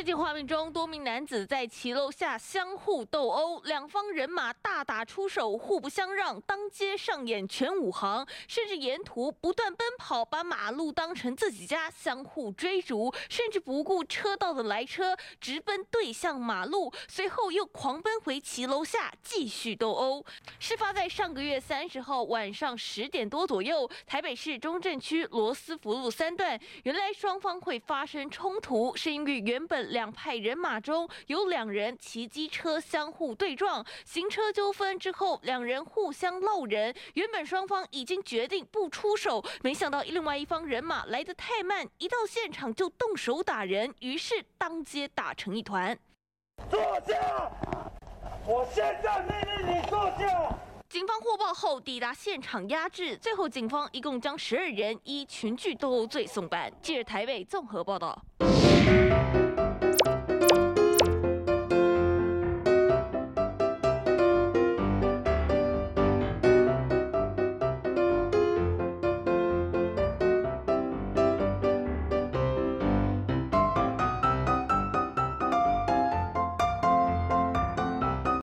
这集画面中，多名男子在骑楼下相互斗殴，两方人马大打出手，互不相让，当街上演全武行，甚至沿途不断奔跑，把马路当成自己家，相互追逐，甚至不顾车道的来车，直奔对向马路，随后又狂奔回骑楼下继续斗殴。事发在上个月三十号晚上十点多左右，台北市中正区罗斯福路三段。原来双方会发生冲突，是因为原本。两派人马中有两人骑机车相互对撞，行车纠纷之后，两人互相闹人。原本双方已经决定不出手，没想到另外一方人马来得太慢，一到现场就动手打人，于是当街打成一团。坐下！我现在命令你坐下！警方获报后抵达现场压制，最后警方一共将十二人依群聚斗殴罪送办。记者台北综合报道。